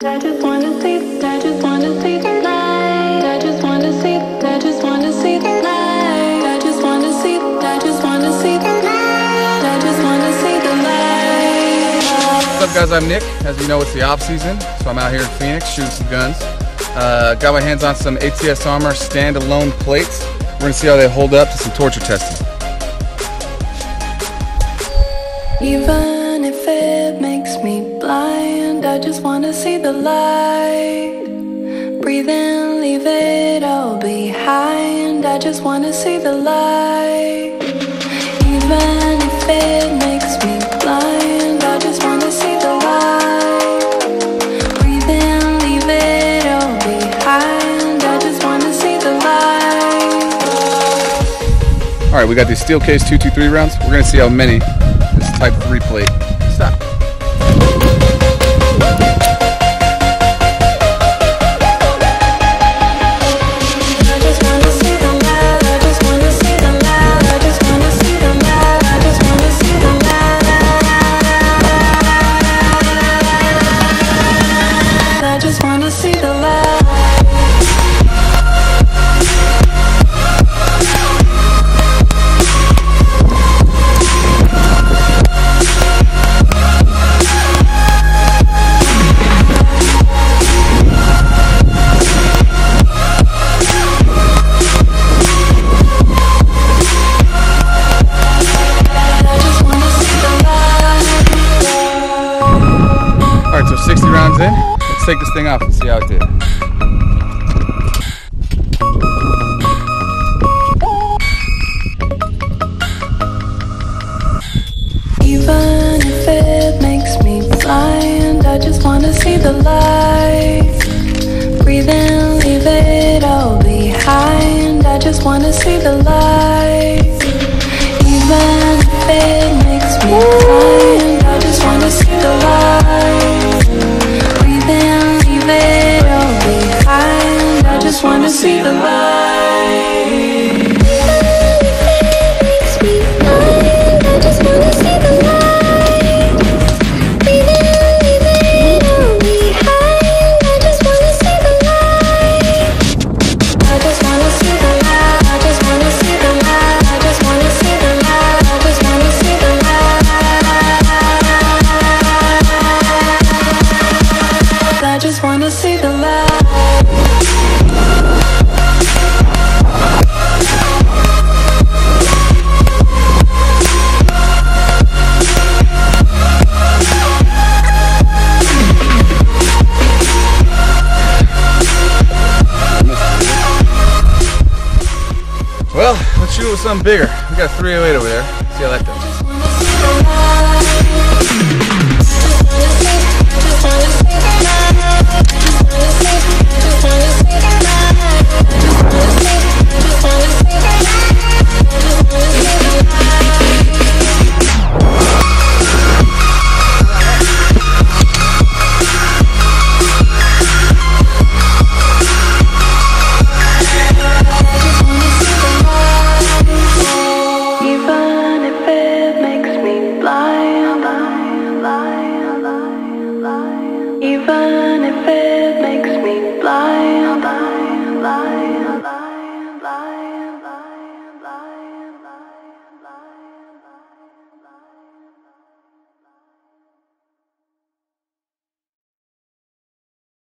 I just wanna see, I just wanna see the light. I just wanna see, I just wanna see the light. I just wanna see, I just wanna see the light. I just wanna see the light. What's up, guys? I'm Nick. As you know, it's the off season, so I'm out here in Phoenix shooting some guns. Uh, got my hands on some ATS Armor standalone plates. We're gonna see how they hold up to some torture testing. Even if it makes me blind, I just wanna see the light. Breathe in, leave it all behind. I just wanna see the light. Even if it makes me blind, I just wanna see the light. Breathe in, leave it all behind. I just wanna see the light. All right, we got these steel case 223 rounds. We're gonna see how many this Type 3 plate. Stop. See the take this thing off and see how it did. Even if it makes me blind, I just wanna see the light. Breathe in, leave it all behind. I just wanna see the light. I just wanna see the light. I just wanna see the light. I just wanna see the light. I just wanna see the light. I just wanna see the light. I just wanna see the light. Well, it with something bigger. We got a 308 over there. See how that does. Even